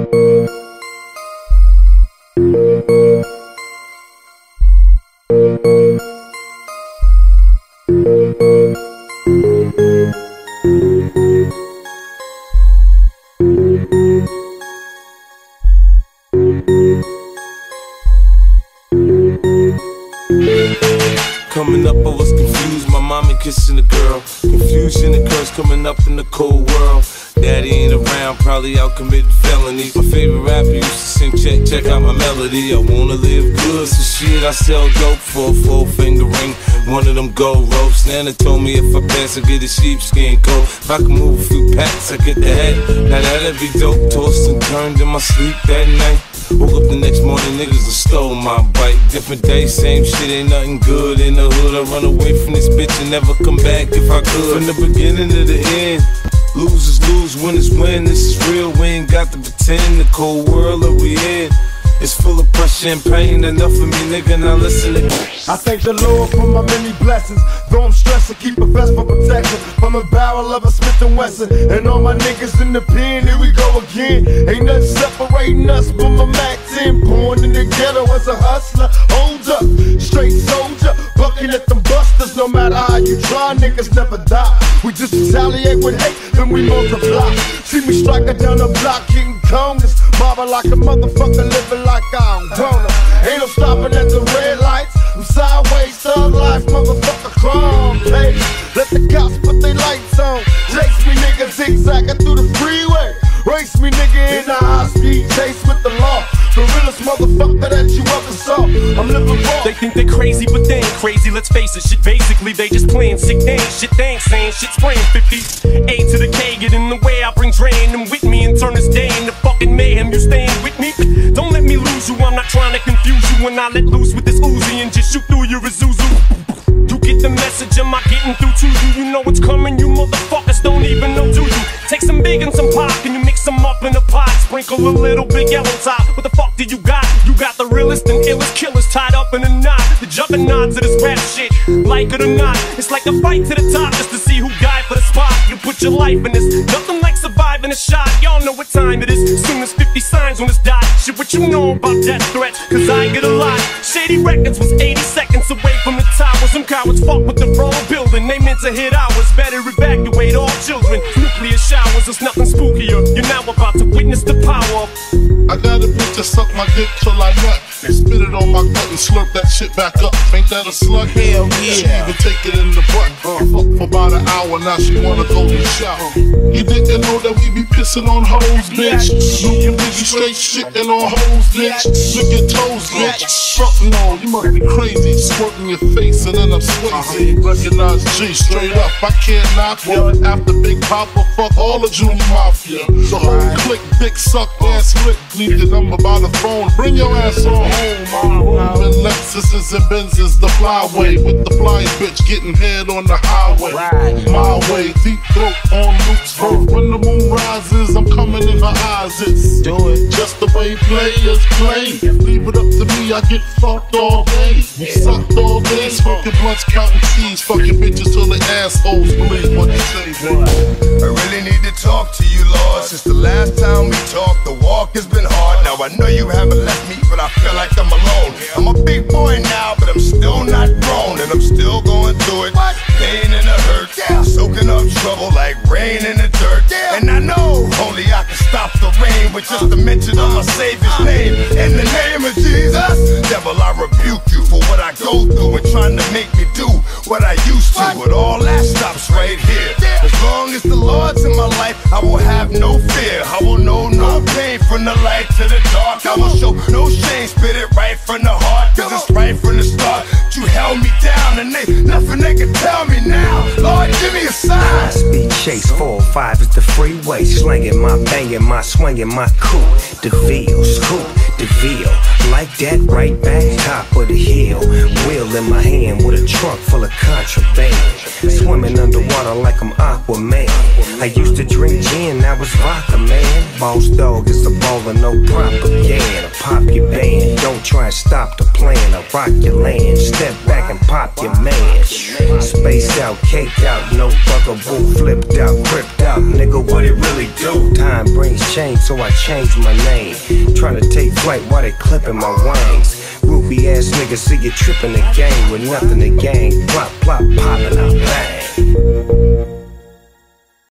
Thank you. Coming up, I was confused. My mommy kissing a girl. Confusion occurs coming up in the cold world. Daddy ain't around, probably out committing felonies. My favorite rapper used to sing, check, check out my melody. I wanna live good, so shit, I sell dope for a four finger ring. One of them gold ropes. Nana told me if I pass, I get a sheepskin coat. If I can move a few packs, I get the head. Now that'd be dope. Tossed and turned in my sleep that night. Woke up the next morning, niggas have stole my bike. Different day, same shit, ain't nothing good in the hood. I run away from this bitch and never come back if I could. From the beginning to the end. Losers lose, winners win. This is real, we ain't got to pretend. The cold world that we in. It's full of pressure and pain. Enough of me, nigga. Now listen to I thank the Lord for my many blessings. Though I'm stressing, keep a vest for protection. From a barrel of a Smith and Wesson. And all my niggas in the pen, here we go again. Ain't nothing separating us from my Mac 10. Born in the ghetto as a hustler. Hold up, straight soldier. No matter how you try, niggas never die. We just retaliate with hate, then we multiply. See me striking down the block, getting congas. Mobbing like a motherfucker, living like I'm grown up. Ain't no stopping at the red lights. I'm sideways, thug life, motherfucker, crime pay. Let the cops put their lights on. Chase me, nigga, zigzagging through the freeway. Race me, nigga, in a high speed chase with the law. The realest motherfucker that you ever saw. I'm living. They think they crazy, but they ain't crazy. Let's face it, shit. Basically, they just playing sick names. Shit, they ain't saying shit. Spraying 50. A to the K, get in the way. I bring drain them with me and turn this day into fucking mayhem. You staying with me? Don't let me lose you. I'm not trying to confuse you when I let loose with this Uzi and just shoot through your. You get the message, am I getting through to you? You know what's coming, you motherfuckers don't even know, do you? Take some big and some Pac, and you them up in a pot. Sprinkle a little bit yellow top. What the fuck do you got? You got the realest and illest killers tied up in a knot. The juggernauts of this rap shit, like it or not. It's like a fight to the top just to see who died for the spot. You put your life in this, nothing like surviving a shot. Y'all know what time it is. Soon as 50 signs on this dot. Shit, what you know about death threats? Cause I get a lot. Shady Records was 80 seconds away from the tower. Some cowards fuck with the wrong building. They meant to hit ours. Better evacuate all children. Nuclear showers, there's nothing spookier. About witness the power of I got a bitch that suck my dick till I nut. And spit it on my gut and slurp that shit back up. Ain't that a slug? Hell yeah. She even take it in the butt. Fuck for about an hour, now she wanna go and shower. You didn't know that we be pissing on hoes, bitch. Snoop and Biggie straight shitting on hoes, bitch. Lick your toes, bitch. Fuck no, you must be crazy. Squirting your face and then I'm sweaty. Uh-huh. Recognize G straight up. I can't knock ya. After Big Papa, fuck all the Junior Mafia. The whole clique, dick suck ass lick. Leave your number by the phone. Bring your ass on home. I'm Lexuses and Benzes, the flyway. With the fly bitch getting head on the highway. My way, deep throat on Luke's birth. When the moon rises, I'm coming in her eyes. It's Do it. just the way players play. Leave it up to me, I get fucked all day. We sucked all day, smoking blunts, counting cheese, fucking bitches till the assholes bleed. What you say, baby? I really need to talk to you, Lord. Since the last time we talked, the walk has been hard. Now I know you haven't left me, but I feel like I'm alone. I'm a big boy now, but I'm still not grown, and I'm still going through it. Pain and the hurt, soaking up trouble like rain in the dirt. And I know only I can stop the rain with just the mention of my Savior's uh. name. In the name of Jesus, devil, I rebuke you for what I go through and trying to make me do what I used to. But all that stops right here. Life, I will have no fear. I will know no pain from the light to the dark. I will show no shame, spit it right from the heart. Cause it's right from the start. You held me down and they nothing they can tell me now. Lord, give me a sign. Speed chase 405 is the freeway. Slanging my banging, my swinging, my coupe. Scoop. DeVille. Like that, right back top of the hill. Wheel in my hand with a trunk full of contraband. Swimming underwater like I'm Aquaman. I used to drink gin, I was vodka man. Boss dog is a baller, no propaganda. Pop your band, don't try and stop the plan. I rock your land, step back and pop your man. Spaced out, caked out, no bugaboo, flipped out, ripped out. Nigga, what it really do? Time brings change, so I changed my name. Trying to take flight while they clipping my wings. Ruby ass niggas see you tripping the game with nothing to gain. Plop, plop, poppin', I bang.